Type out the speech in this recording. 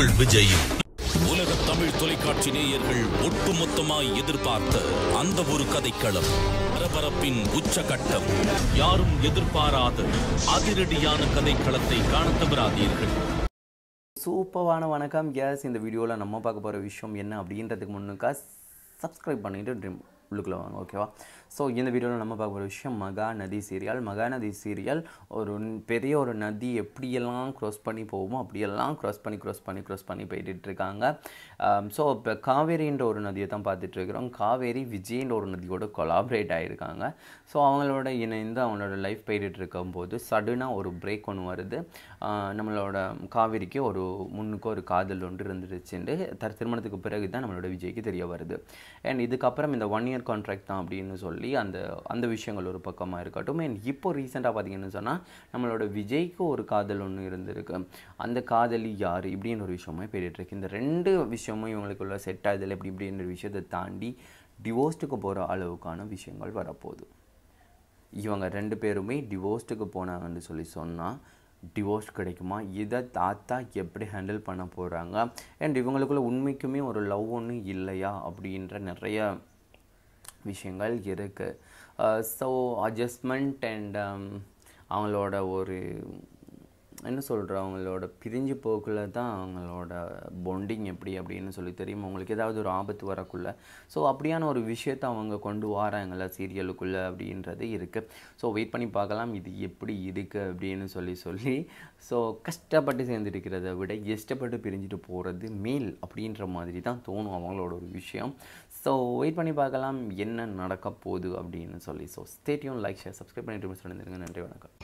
உங்கள் விஜய். உலக தமிழ் தொலைக்காட்சி நேயர்கள் ஒட்டுமொத்தமாய் எதிர்பார்த்த அந்த ஒரு கதைக்களம். பரபரப்பின் உச்சகட்டம். யாரும் எதிர்பாராத அதிரடியான கதைக்களத்தை காணத் தவறாதீர்கள். சூப்பரான வணக்கம். கேஸ் இந்த வீடியோவில் நம்ம பார்க்க போகிற விஷயம் என்ன அப்படின்றதுக்கு முன்னுக்கா சப்ஸ்கிரைப் பண்ணிட்டு ட்ரீம் உள்ளுக்குள்ளே வாங்க ஓகேவா ஸோ இந்த வீடியோவில் நம்ம பார்க்க போகிற விஷயம் மகா நதி சீரியல். மகா நதி சீரியல் ஒரு பெரிய ஒரு நதி எப்படியெல்லாம் க்ராஸ் பண்ணி போகுமோ அப்படியெல்லாம் க்ராஸ் பண்ணி க்ராஸ் பண்ணி க்ராஸ் பண்ணி போயிட்டு இருக்காங்க. ஸோ இப்போ காவேரின்ற ஒரு நதியை தான் பார்த்துட்டு இருக்கிறோம். காவேரி விஜய்ன்ற ஒரு நதியோட கொலாபரேட் ஆகியிருக்காங்க ஸோ அவங்களோட இணைந்து அவங்களோட லைஃப் போயிட்டு இருக்கும்போது சடனாக ஒரு பிரேக் ஒன்று வருது. நம்மளோட காவேரிக்கு ஒரு முன்னுக்கு ஒரு காதல் ஒன்று இருந்துருச்சுண்டு தர் திருமணத்துக்கு பிறகு தான் நம்மளோட விஜய்க்கு தெரிய வருது. அண்ட் இதுக்கப்புறம் இந்த ஒன் இயர் கான்ட்ராக்ட் தான் அப்படின்னு சொல்லி அந்த அந்த விஷயங்கள் ஒரு பக்கமாக இருக்கட்டும். அண்ட் இப்போ ரீசெண்டாக பார்த்தீங்கன்னு சொன்னால் நம்மளோட விஜய்க்கு ஒரு காதல் ஒன்று இருந்திருக்கு. அந்த காதலி யார் இப்படின்னு ஒரு விஷயமா போயிட்டுருக்கு. இந்த ரெண்டு விஷயமும் இவங்களுக்குள்ள செட் ஆகுதில்லை இப்படி இப்படின்ற விஷயத்தை தாண்டி டிவோர்ஸ்ட்டுக்கு போகிற அளவுக்கான விஷயங்கள் வரப்போகுது. இவங்க ரெண்டு பேருமே டிவோர்ஸ்ட்டுக்கு போனாங்கன்னு சொல்லி சொன்னால் டிவோர்ஸ் கிடைக்குமா? இதை தாத்தா எப்படி ஹேண்டில் பண்ண போகிறாங்க அண்ட் இவங்களுக்குள்ள உண்மைக்குமே ஒரு லவ் ஒன்று இல்லையா? அப்படின்ற நிறைய விஷயங்கள் இருக்குது ஸோ அட்ஜஸ்ட்மெண்ட் அண்ட் அவங்களோட ஒரு என்ன சொல்கிற அவங்களோட பிரிஞ்சு போக்குள்ள தான் அவங்களோட பொண்டிங் எப்படி அப்படின்னு சொல்லி தெரியும். அவங்களுக்கு ஏதாவது ஒரு ஆபத்து வரக்குள்ள. ஸோ அப்படியான ஒரு விஷயத்தை அவங்க கொண்டு வராங்களா சீரியலுக்குள்ளே அப்படின்றது இருக்குது ஸோ வெயிட் பண்ணி பார்க்கலாம் இது எப்படி இருக்குது அப்படின்னு சொல்லி சொல்லி. ஸோ கஷ்டப்பட்டு சேர்ந்துருக்கிறத விட இஷ்டப்பட்டு பிரிஞ்சுட்டு போகிறது மேல் அப்படின்ற மாதிரி தான் தோணும் அவங்களோட ஒரு விஷயம். ஸோ வெயிட் பண்ணி பார்க்கலாம் என்ன நடக்க போகுது அப்படின்னு சொல்லி. So stay tuned like share subscribe பண்ணிட்டு நன்றி வணக்கம்.